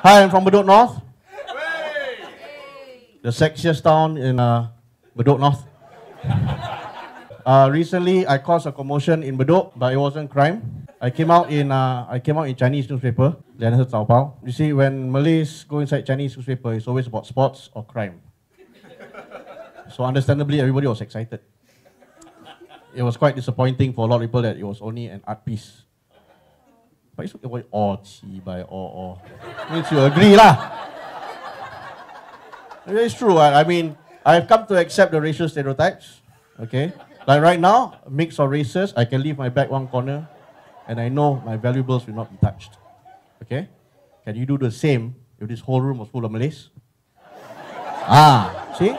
Hi, I'm from Bedok North. The sexiest town in uh, Bedok North. Uh, recently, I caused a commotion in Bedok, but it wasn't crime. I came out in uh, I came out in Chinese newspaper, Lianhe Zaobao. You see, when Malays go inside Chinese newspaper, it's always about sports or crime. So understandably, everybody was excited. It was quite disappointing for a lot of people that it was only an art piece. But it's okay, or chi by or or. Means you agree lah. It's true. I, I mean, I've come to accept the racial stereotypes. Okay, like right now, mix of races, I can leave my back one corner, and I know my valuables will not be touched. Okay, can you do the same if this whole room was full of Malays? ah, see.